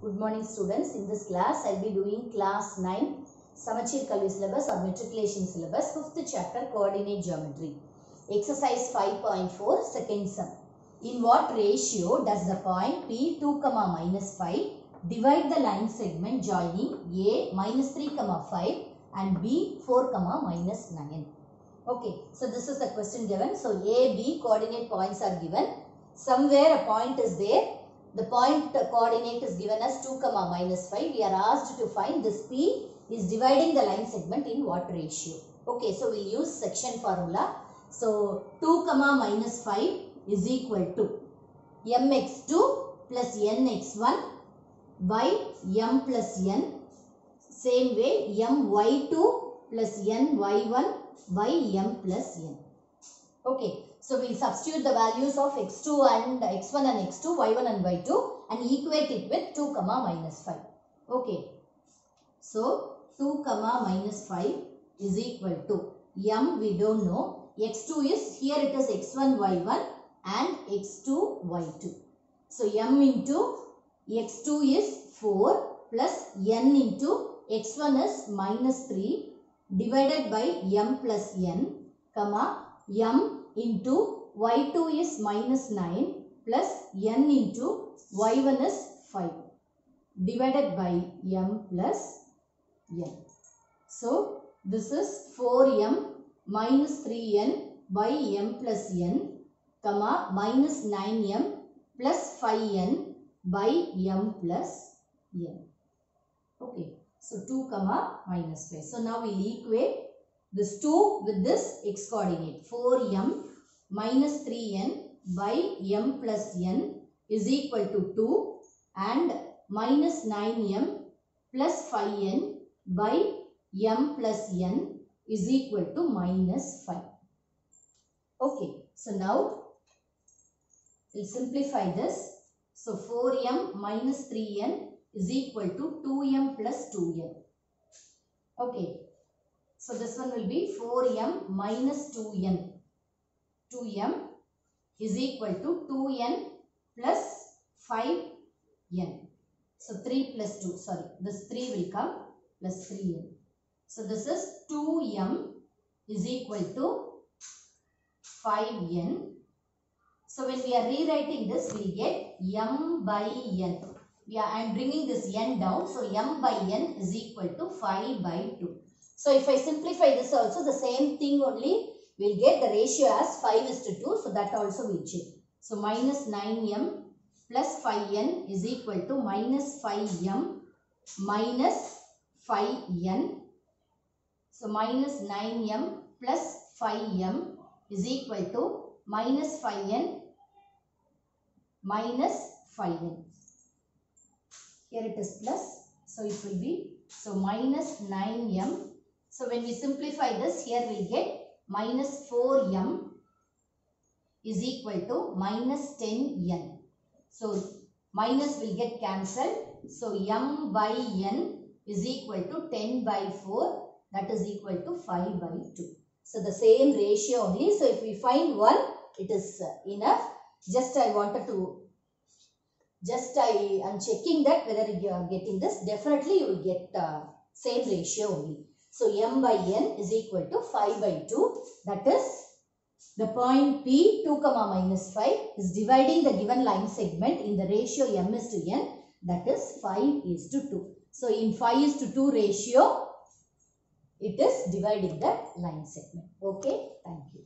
Good morning students. In this class, I'll be doing class 9 Samacheer Kalvi syllabus or matriculation syllabus 5th chapter coordinate geometry. Exercise 5.4 second sum. In what ratio does the point P2, comma minus 5 divide the line segment joining A minus 3, comma 5 and B 4, comma minus 9? Okay, so this is the question given. So A, B coordinate points are given. Somewhere a point is there. The point coordinate is given as 2 comma minus 5. We are asked to find this P is dividing the line segment in what ratio. Okay, so we'll use section formula. So 2 comma minus 5 is equal to mx2 plus nx1 by m plus n. Same way my2 plus ny1 by m plus n. Okay, so we'll substitute the values of x2 and x1 and x2, y1 and y2 and equate it with 2 comma minus 5. Okay, so 2 comma minus 5 is equal to m we don't know, x2 is here it is x1, y1 and x2, y2. So m into x2 is 4 plus n into x1 is minus 3 divided by m plus n comma m into y2 is minus 9 plus n into y1 is 5 divided by m plus n. So, this is 4m minus 3n by m plus n comma minus 9m plus 5n by m plus n. Okay. So, 2 comma minus 5. So, now we will equate this 2 with this x coordinate 4m minus 3n by m plus n is equal to 2 and minus 9m plus 5n by m plus n is equal to minus 5. Okay, so now we'll simplify this. So 4m minus 3n is equal to 2m plus 2n. Okay, so this one will be 4m minus 2n. 2m is equal to 2n plus 5n. So 3 plus 2, sorry, this 3 will come plus 3n. So this is 2m is equal to 5n. So when we are rewriting this, we get m by n. We are, I am bringing this n down. So m by n is equal to 5 by 2. So if I simplify this also, the same thing only, we'll get the ratio as 5 is to 2. So that also will change. So minus 9m plus 5n is equal to minus 5m minus 5n. So minus 9m plus 5m is equal to minus 5n minus 5n. Here it is plus. So it will be, so minus 9m. So when we simplify this, here we get minus 4m is equal to minus 10n. So minus will get cancelled. So m by n is equal to 10 by 4 that is equal to 5 by 2. So the same ratio only. So if we find 1 it is enough. Just I wanted to just I am checking that whether you are getting this. Definitely you will get uh, same ratio only. So m by n is equal to 5 by 2 that is the point P 2 comma minus 5 is dividing the given line segment in the ratio m is to n that is 5 is to 2. So in 5 is to 2 ratio it is dividing the line segment. Okay, thank you.